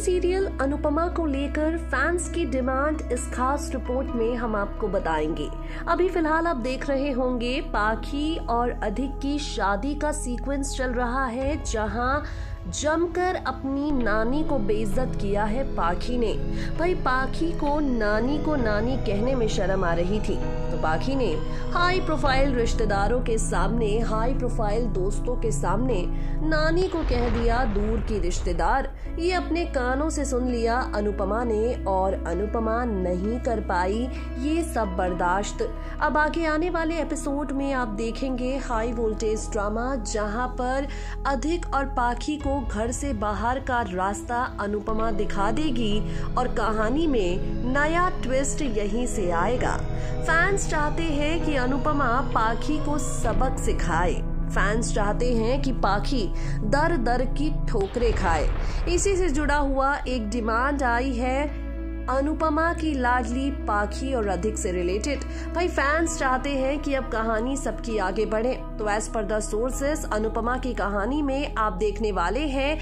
अनुपमा को लेकर फैंस की डिमांड इस खास रिपोर्ट में हम आपको बताएँगे। अभी फ़िलहाल आप देख रहे होंगे पाखी और अधिक की शादी का सीक्वेंस चल रहा है, जहाँ जमकर अपनी नानी को बेइज्जत किया है पाखी ने। भाई पाखी को नानी को नानी कहने में शर्म आ रही थी। तो पाखी ने हाई प्रोफ़ाइल रिश्तेदारों के सामने हाई प्रोफ़ाइल दोस्तों के सामने नानी को कह दिया, दूर की रिश्तेदार, ये अपने कानों से सुन लिया, अनुपमा ने और अनुपमा नहीं कर पाई, ये सब बर्दाश्त। अब आगे आने वाले एपिसोड में आप देखेंगे हाई वोल्टेज ड्रामा जहाँ पर अधिक और पाखी को घर से बाहर का रास्ता अनुपमा दिखा देगी और कहानी में नया ट्विस्ट यहीं से आएगा। फैंस चाहते हैं कि अनुपमा पाखी को सबक सिखाए। फैंस चाहते हैं कि पाखी दर दर की ठोकरें खाए। इसी से जुड़ा हुआ एक डिमांड आई है अनुपमा की लाडली, पाखी और अधिक से रिलेटेड भाई फैंस चाहते हैं कि अब कहानी सबकी आगे बढ़े। तो as per the sources Anupama की कहानी में आप देखने वाले हैं,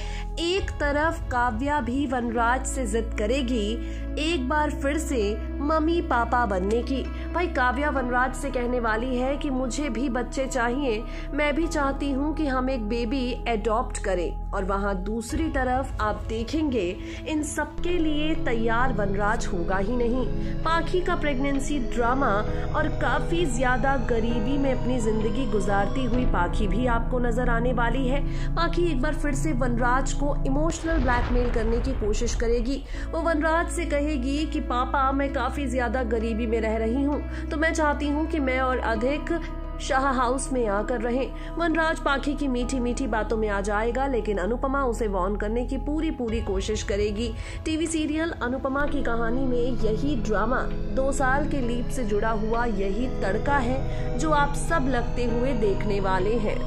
एक तरफ़ काव्या भी वनराज से जिद करेगी, एक बार फिर से मम्मी पापा बनने की। भाई, काव्या वनराज से कहने वाली है कि मुझे भी बच्चे चाहिए। मैं भी चाहती हूँ कि हम एक बेबी एडॉप्ट करें। और वहाँ दूसरी तरफ़ आप देखेंगे, इन सबके लिए तैयार वनराज होगा ही नहीं। पाखी का प्रेगनेंसी ड्रामा और काफ़ी ज़्यादा गरीबी में अपनी ज़िंदगी गुजारती हुई पाखी भी आपको नज़र आने वाली है। पाखी एक बार फिर से वनराज को इमोशनल ब्लैकमेल करने की कोशिश करेगी। वो वनराज से कहेगी कि, पापा, मैं काफ़ी ज़्यादा गरीबी में रह रही हूँ। तो मैं चाहती हूँ कि मैं और अधिक शाह हाउस में आकर रहे। वनराज पाखी की मीठी मीठी बातों में आ जाएगा, लेकिन अनुपमा उसे वॉर्न करने की पूरी पूरी कोशिश करेगी। टीवी सीरियल अनुपमा की कहानी में यही ड्रामा, दो साल के लीप से जुड़ा हुआ यही तड़का है, जो आप सब लगते हुए देखने वाले हैं।